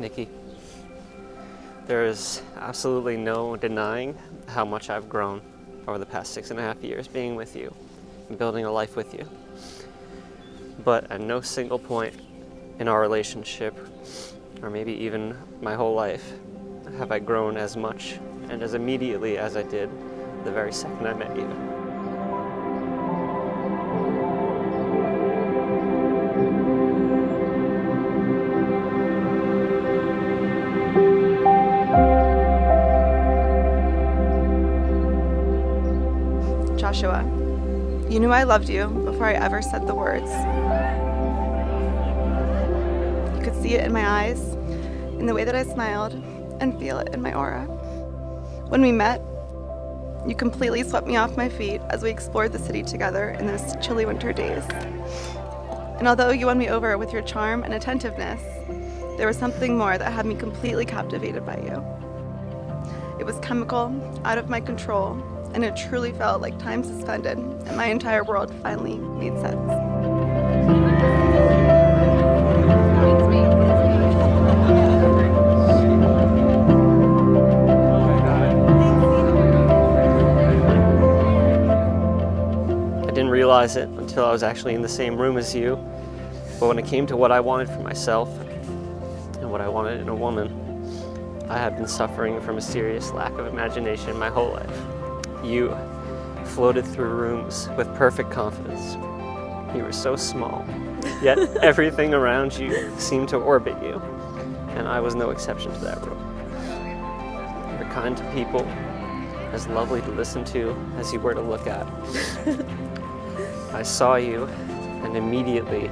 Nikki, there is absolutely no denying how much I've grown over the past six and a half years being with you and building a life with you. But at no single point in our relationship, or maybe even my whole life, have I grown as much and as immediately as I did the very second I met you. You knew I loved you before I ever said the words. You could see it in my eyes, in the way that I smiled, and feel it in my aura. When we met, you completely swept me off my feet as we explored the city together in those chilly winter days. And although you won me over with your charm and attentiveness, there was something more that had me completely captivated by you. It was chemical, out of my control, and it truly felt like time suspended and my entire world finally made sense. I didn't realize it until I was actually in the same room as you. But when it came to what I wanted for myself and what I wanted in a woman, I had been suffering from a serious lack of imagination my whole life. You floated through rooms with perfect confidence. You were so small, yet everything around you seemed to orbit you, and I was no exception to that rule. You were kind to people, as lovely to listen to as you were to look at. I saw you, and immediately,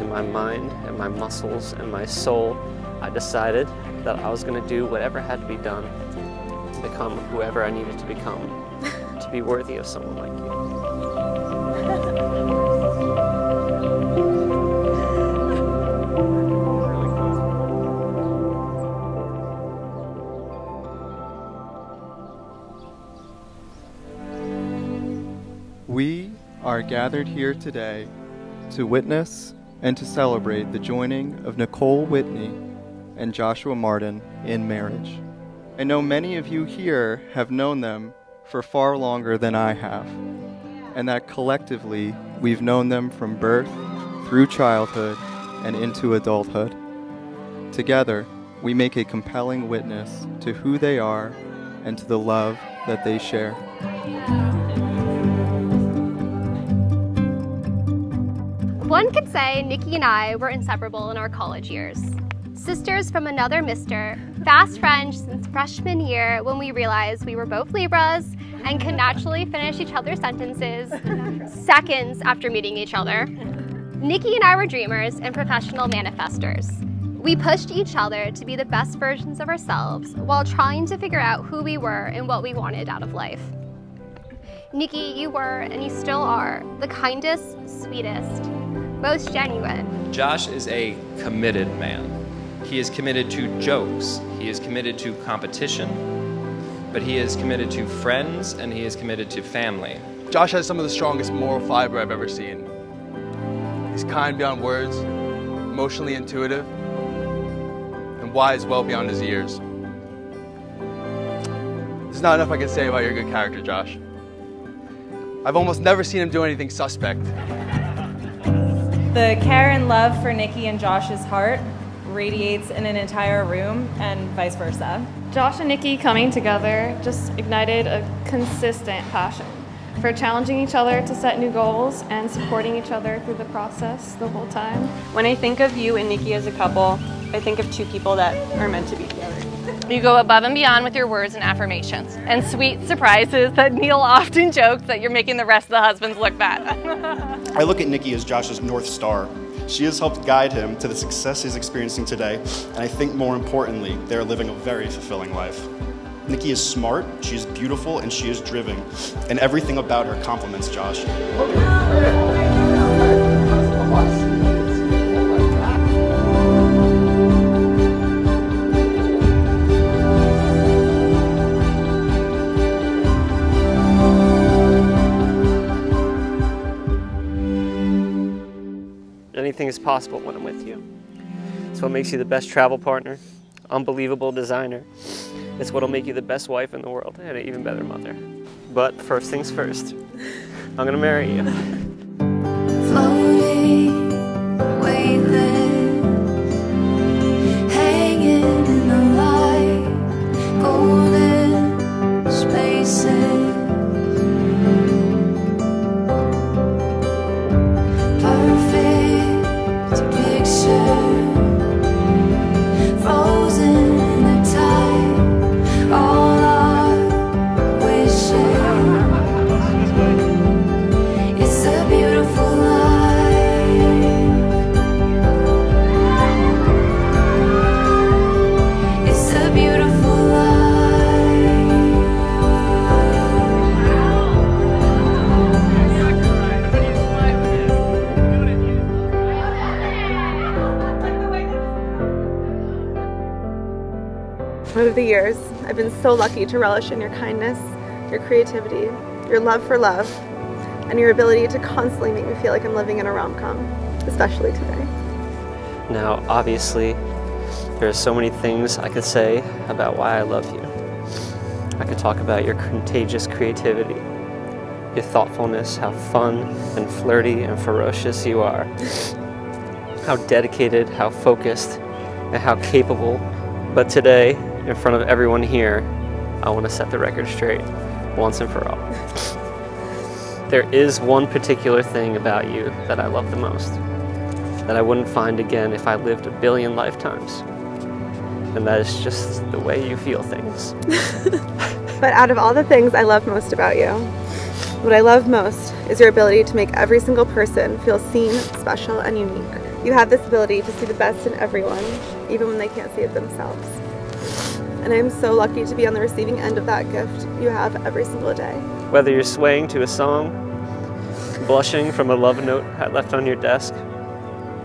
in my mind and my muscles and my soul, I decided that I was going to do whatever had to be done to become whoever I needed to become to be worthy of someone like you. We are gathered here today to witness and to celebrate the joining of Nicole Whitney and Joshua Martin in marriage. I know many of you here have known them for far longer than I have, and that collectively we've known them from birth through childhood and into adulthood. Together, we make a compelling witness to who they are and to the love that they share. One could say Nikki and I were inseparable in our college years. Sisters from another mister, fast friends since freshman year when we realized we were both Libras and could naturally finish each other's sentences seconds after meeting each other. Nikki and I were dreamers and professional manifestors. We pushed each other to be the best versions of ourselves while trying to figure out who we were and what we wanted out of life. Nikki, you were, and you still are, the kindest, sweetest, most genuine. Josh is a committed man. He is committed to jokes, he is committed to competition, but he is committed to friends and he is committed to family. Josh has some of the strongest moral fiber I've ever seen. He's kind beyond words, emotionally intuitive, and wise well beyond his years. There's not enough I can say about your good character, Josh. I've almost never seen him do anything suspect. The care and love for Nikki and Josh's heart radiates in an entire room and vice versa. Josh and Nikki coming together just ignited a consistent passion for challenging each other to set new goals and supporting each other through the process the whole time. When I think of you and Nikki as a couple, I think of two people that are meant to be together. You go above and beyond with your words and affirmations and sweet surprises that Neil often jokes that you're making the rest of the husbands look bad. I look at Nikki as Josh's North Star. She has helped guide him to the success he's experiencing today, and I think more importantly, they are living a very fulfilling life. Nikki is smart, she is beautiful, and she is driven, and everything about her complements Josh. Anything is possible when I'm with you. It's what makes you the best travel partner, unbelievable designer. It's what'll make you the best wife in the world and an even better mother. But first things first, I'm gonna marry you. I've been so lucky to relish in your kindness, your creativity, your love for love, and your ability to constantly make me feel like I'm living in a rom com, especially today. Now, obviously, there are so many things I could say about why I love you. I could talk about your contagious creativity, your thoughtfulness, how fun and flirty and ferocious you are, how dedicated, how focused, and how capable. But today, in front of everyone here, I want to set the record straight once and for all. There is one particular thing about you that I love the most, that I wouldn't find again if I lived a billion lifetimes. And that is just the way you feel things. But out of all the things I love most about you, what I love most is your ability to make every single person feel seen, special, and unique. You have this ability to see the best in everyone, even when they can't see it themselves. And I'm so lucky to be on the receiving end of that gift you have every single day. Whether you're swaying to a song, blushing from a love note left on your desk,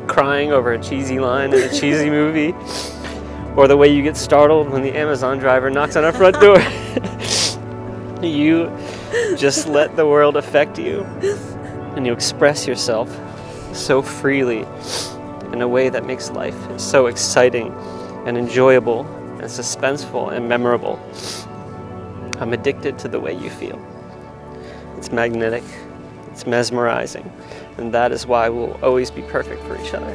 crying over a cheesy line in a cheesy movie, or the way you get startled when the Amazon driver knocks on our front door. you just let the world affect you and you express yourself so freely in a way that makes life so exciting and enjoyable and suspenseful and memorable. I'm addicted to the way you feel. It's magnetic, it's mesmerizing, and that is why we'll always be perfect for each other.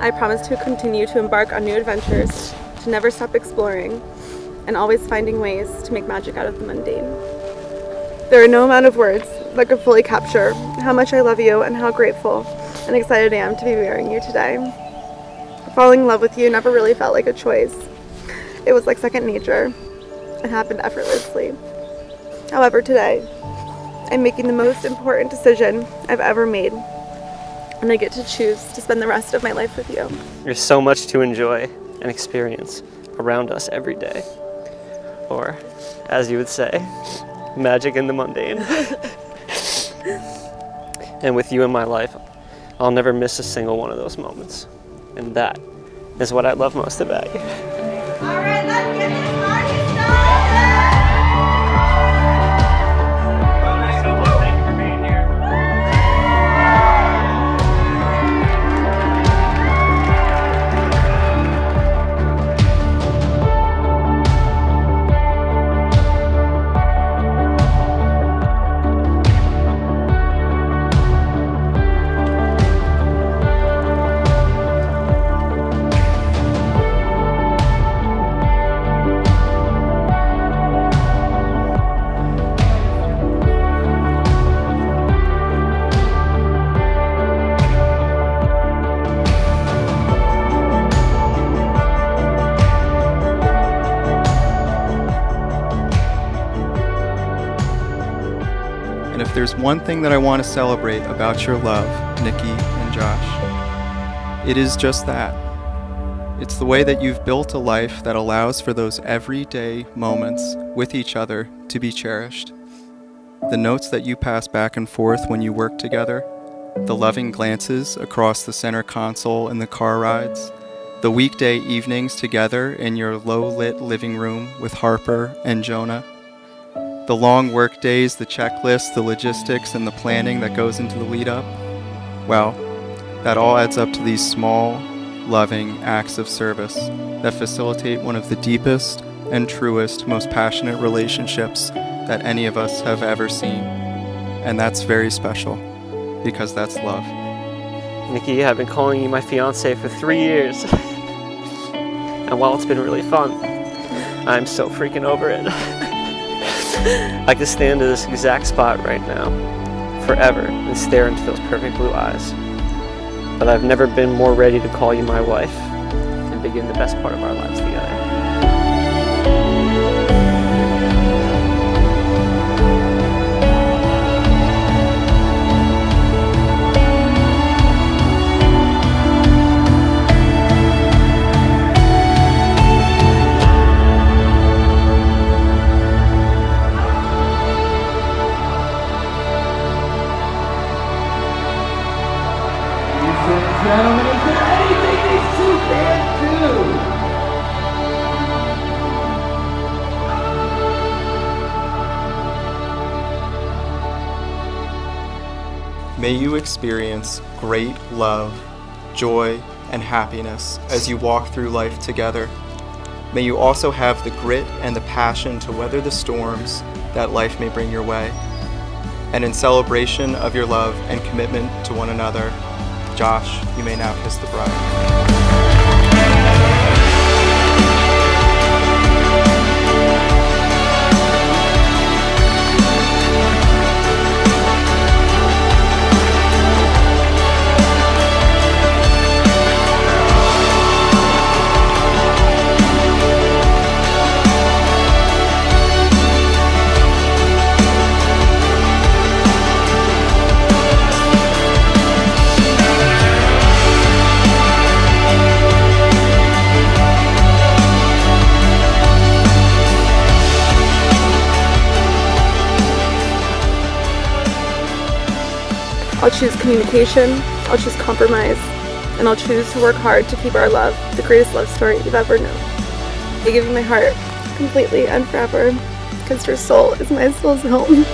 I promise to continue to embark on new adventures, to never stop exploring, and always finding ways to make magic out of the mundane. There are no amount of words that could fully capture how much I love you and how grateful and excited I am to be marrying you today. Falling in love with you never really felt like a choice. It was like second nature. It happened effortlessly. However, today, I'm making the most important decision I've ever made and I get to choose to spend the rest of my life with you. There's so much to enjoy and experience around us every day. Or, as you would say, magic in the mundane. and with you in my life, I'll never miss a single one of those moments. And that is what I love most about you. And if there's one thing that I want to celebrate about your love, Nikki and Josh, it is just that. It's the way that you've built a life that allows for those everyday moments with each other to be cherished. The notes that you pass back and forth when you work together, the loving glances across the center console in the car rides, the weekday evenings together in your low lit living room with Harper and Jonah, the long work days, the checklists, the logistics, and the planning that goes into the lead up. Well, that all adds up to these small, loving acts of service that facilitate one of the deepest and truest, most passionate relationships that any of us have ever seen. And that's very special because that's love. Nikki, I've been calling you my fiance for three years. and while it's been really fun, I'm so freaking over it. I could stand in this exact spot right now, forever, and stare into those perfect blue eyes. But I've never been more ready to call you my wife and begin the best part of our lives together. Gentlemen, is there anything these two can't do? May you experience great love, joy, and happiness as you walk through life together. May you also have the grit and the passion to weather the storms that life may bring your way. And in celebration of your love and commitment to one another, Josh, you may now kiss the bride. Choose communication, I'll choose compromise, and I'll choose to work hard to keep our love the greatest love story you've ever known. I give you my heart completely and forever because your soul is my soul's home.